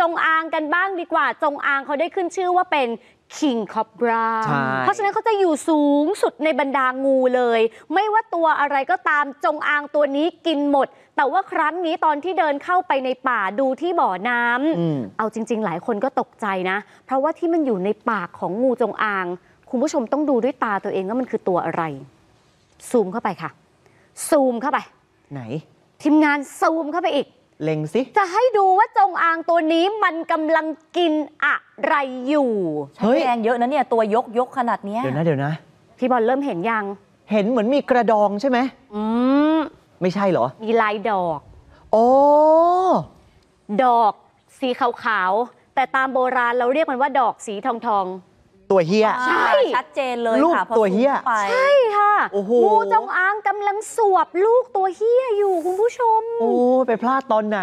จงอางกันบ้างดีกว่า จงอางเขาได้ขึ้นชื่อว่าเป็น King Cobra ใช่ เพราะฉะนั้นเขาจะอยู่สูงสุดในบรรดางูเลย ไม่ว่าตัวอะไรก็ตามจงอางตัวนี้กินหมด แต่ว่าครั้งนี้ตอนที่เดินเข้าไปในป่าดูที่บ่อน้ำ อืม เอาจริง ๆ หลายคนก็ตกใจนะ เพราะว่าที่มันอยู่ในปากของงูจงอาง คุณผู้ชมต้องดูด้วยตาตัวเองว่ามันคือตัวอะไร ซูมเข้าไปค่ะ ซูมเข้าไป ไหน ทีมงานซูมเข้าไปอีก เล็งสิ จะให้ดูว่าจงอางตัวนี้มันกำลังกินอะไรอยู่ใช้แรงเยอะนะเนี่ย ตัวยกยกขนาดเนี้ยเดี๋ยวนะเดี๋ยวนะ พี่บอลเริ่มเห็นยัง เห็นเหมือนมีกระดองใช่ไหม อืมไม่ใช่เหรอ มีลายดอกโอ้ดอกสีขาวๆแต่ตามโบราณเราเรียกมันว่าดอกสีทองทอง ตัวเฮีย ใช่ ชัดเจนเลยลูกค่ะพอตัวเหี้ย ซูมไปๆใช่ค่ะโอ้โห งูจงอางกำลังสวบลูกตัวเฮียอยู่คุณผู้ชมโอ้ไปพลาดตอนไหน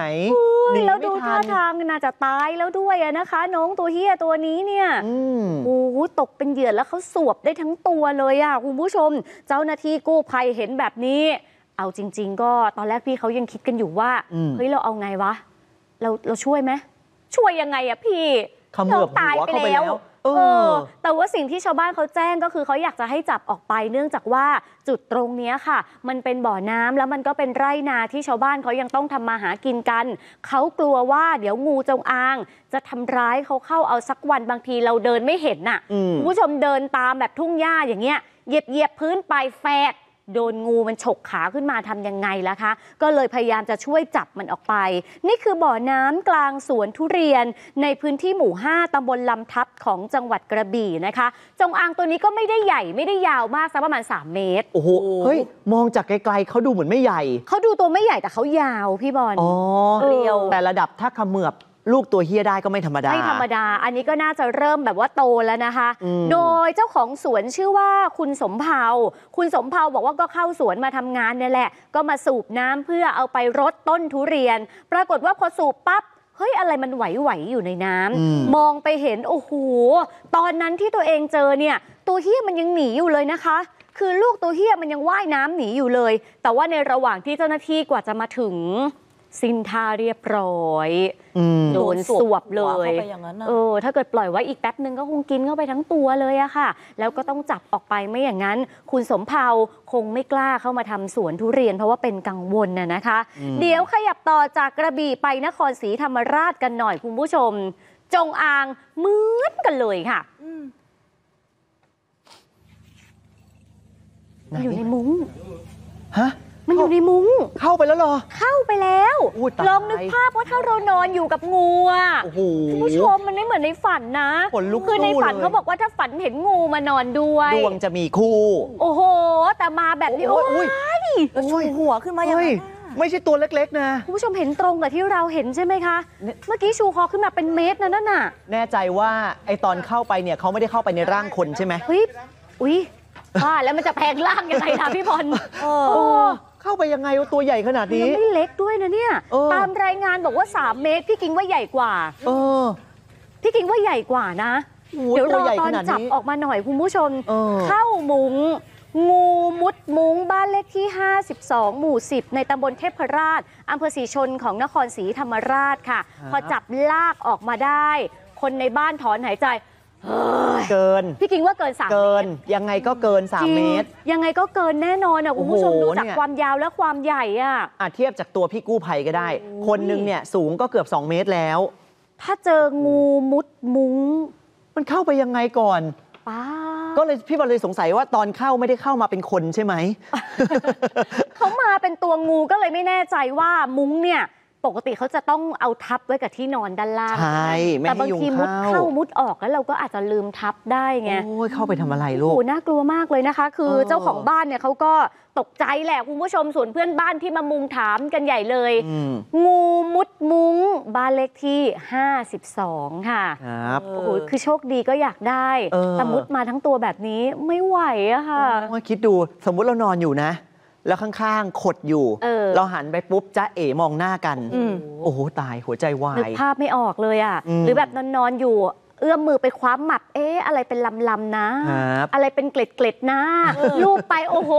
หนีแล้วไม่ดูทัท่านทางน่าจะตายแล้วด้วยอะนะคะ น้องตัวเฮียตัวนี้เนี่ย อืม โอ้โหตกเป็นเหยื่อแล้วเขาสวบได้ทั้งตัวเลยอะคุณผู้ชม เจ้าหน้าที่กู้ภัยเห็นแบบนี้ เอาจริง ๆ ก็ตอนแรกพี่เขายังคิดกันอยู่ว่า อืม เฮ้ย เราเอาไงวะ เราเราช่วยไหมช่วยยังไงอะพี่เขมือบตายหัวไปเข้าไปแล้วแล้ว เอเอออ แต่ว่าสิ่งที่ชาวบ้านเขาแจ้งก็คือเขาอยากจะให้จับออกไป เนื่องจากว่าจุดตรงเนี้ยค่ะ มันเป็นบ่อน้ำแล้วมันก็เป็นไร่นาที่ชาวบ้านเขายังต้องทำมาหากินกัน เขากลัวว่าเดี๋ยวงูจงอาง จะทำร้ายเขาเข้าเอาสักวันบางทีเราเดินไม่เห็นน่ะอืม คุณผู้ชมเดินตามแบบทุ่งหญ้าอย่างเงี้ยเหยียบเหยียบพื้นไปแฟด โดนงูมันฉกขาขึ้นมาทำยังไงล่ะคะ ก็เลยพยายามจะช่วยจับมันออกไป นี่คือบ่อน้ำกลางสวนทุเรียน ในพื้นที่หมู่ 5ตำบลลำทับของจังหวัดกระบี่นะคะ จงอางตัวนี้ก็ไม่ได้ใหญ่ไม่ได้ยาวมากสักประมาณ 3 เมตร โอ้โห เฮ้ย มองจากไกลๆเขาดูเหมือนไม่ใหญ่ เขาดูตัวไม่ใหญ่แต่เขายาวพี่บอล อ๋อ เรียว แต่ระดับถ้าเขมือบ ลูกตัวเฮียได้ก็ไม่ธรรมดา ไม่ธรรมดา อันนี้ก็น่าจะเริ่มแบบว่าโตแล้วนะคะอืมโดยเจ้าของสวนชื่อว่าคุณสมเภาคุณสมเภาบอกว่าก็เข้าสวนมาทำงานเนี่ยแหละ ก็มาสูบน้ำเพื่อเอาไปรดต้นทุเรียน ปรากฏว่าพอสูบปั๊บเฮ้ย อะไรมันไหวๆอยู่ในน้ำอืมมองไปเห็น โอ้โห ตอนนั้นที่ตัวเองเจอเนี่ย ตัวเฮี้ยมันยังหนีอยู่เลยนะคะ คือลูกตัวเฮี้ยมันยังว่ายน้ำหนีอยู่เลย แต่ว่าในระหว่างที่เจ้าหน้าที่กว่าจะมาถึง สิ้นท่าเรียบร้อยอืมโดนสวบเลหัวยเข้าไปอย่างนั้นน่ะเออถ้าเกิดปล่อยไว้อีกแป๊บนึงก็คงกินเข้าไปทั้งตัวเลยอะค่ะ แล้วก็ต้องจับออกไปไม่อย่างนั้น คุณสมเภาคงไม่กล้าเข้ามาทำสวนทุเรียนเพราะว่าเป็นกังวลน่ะนะคะอืมเดี๋ยวขยับต่อจากกระบี่ไปนครศรีธรรมราชกันหน่อยคุณผู้ชม จงอางเหมือนกันเลยค่ะไหนมันอยู่ในมุ้งฮะมัน อยู่ในมุ้ง เข้าไปแล้วเหรอ เข้าไปแล้วอุ๊ยตายลองนึกภาพว่าถ้าเรานอนอยู่กับงูอะโอ้โหคุณผู้ชมมันไม่เหมือนในฝันนะขนลุกคือในสู้ฝันเลยเขาบอกว่าถ้าฝันเห็นงูมานอนด้วยดวงจะมีคู่ โอ้โห แต่มาแบบนี้โอ้โอ้ยยแล้วชูหัวขึ้นมาอย่างเฮ้ยนั้นน่ะไม่ใช่ตัวเล็กๆ นะ คุณผู้ชมเห็นตรงกับที่เราเห็นใช่ไหมคะเนี่ยเมื่อกี้ชูคอขึ้นมาเป็นเมตรนะนั่นน่ะ แน่ใจว่าไอตอนเข้าไปเนี่ยเขาไม่ได้เข้าไปในร่างคนใช่ไหมเฮ้ย อุ้ยว่าแล้วมันจะแพงล่างยังไงล่ะพี่บอลเอโอ้อ เข้าไปยังไงวะตัวใหญ่ขนาดมันนี้ยังไม่เล็กด้วยนะเนี่ย เออ ตามรายงานบอกว่า 3 เมตร พี่กิงว่าใหญ่กว่า เออ พี่กิงว่าใหญ่กว่านะ โอ้โหเดี๋ยวรตัวอใหญ่ตอขนนาดจับนี้ออกมาหน่อยคุณผู้ชม เออ เข้ามุง งูมุดมุ้งบ้านเลขที่ 52 หมู่ 10 ในตำบลเทพราชอำเภอศรีชนของนครศรีธรรมราชค่ะครับพอจับลากออกมาได้ คนในบ้านถอนหายใจ เฮ้ยเกิน พี่กิงว่าเกิน3เกิเมนตรยังไงก็เกิน 3 เมตรจริงยังไงก็เกินแน่นอนอะคุณผู้ชมโอ้โหดูจากเนี่ยความยาวและความใหญ่อะ อะเทียบจากตัวพี่กู้ภัยก็ได้ โอ้ย คนหนึงเนี่ยสูงก็เกือบ 2 เมตรแล้ว ถ้าเจองูมุดมุ้งมันเข้าไปยังไงก่อน ป้าก็เลยพี่บอลเลยสงสัยว่าตอนเข้าไม่ได้เข้ามาเป็นคนใช่ไหม เขามาเป็นตัวงูก็เลยไม่แน่ใจว่ามุ้งเนี่ย ปกติเขาจะต้องเอาทับไว้กับที่นอนด้านล่างใช่ไม่แต่ให้บางยุงทีมุดเข้า เข้ามุดออกแล้วเราก็อาจจะลืมทับได้ไง โอ้ยเข้าไปทำอะไรโอ้ลูโหกน่ากลัวมากเลยนะคะ คือเออเจ้าของบ้านเนี่ยเขาก็ตกใจแหละคุณผู้ชมส่วนเพื่อนบ้านที่มามุงถามกันใหญ่เลย อืมงูมุดมุ้งบ้านเลขที่ 52 ค่ะครับ โอ้โหคือโชคดีก็อยากได้เออ แต่มุดมาทั้งตัวแบบนี้ไม่ไหวอะค่ะ โอ้ยคิดดูสมมุติเรานอนอยู่นะ แล้วข้างๆ ขดอยู่ เออ เราหันไปปุ๊บจ้าเอ๋มองหน้ากัน อืม โอ้โห ตายหัวใจวานึกย ภาพไม่ออกเลยอะอืมหรือแบบนอนๆอยู่ เอื้อมมือไปคว้าหมัดเอ๊ะ อะไรเป็นลำๆนะ ครับอะไรเป็นเกล็ดๆนะลูบไปโอ้โห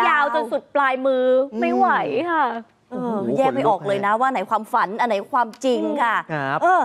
ยาวยาวจนสุดปลายมืออม ไม่ไหวค่ะ เออโอ้โหแยกไม่ขนลุออกเลยนะว่าไหนความฝัน อันไหนความจริงค่ะ ครับ เออ